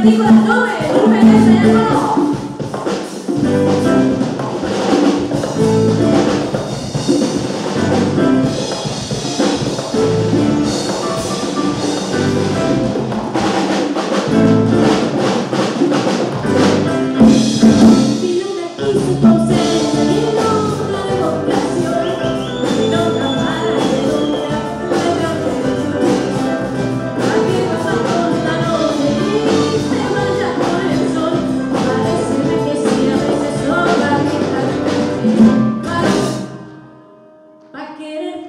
partículas nubes, nubes de.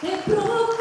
Te provoca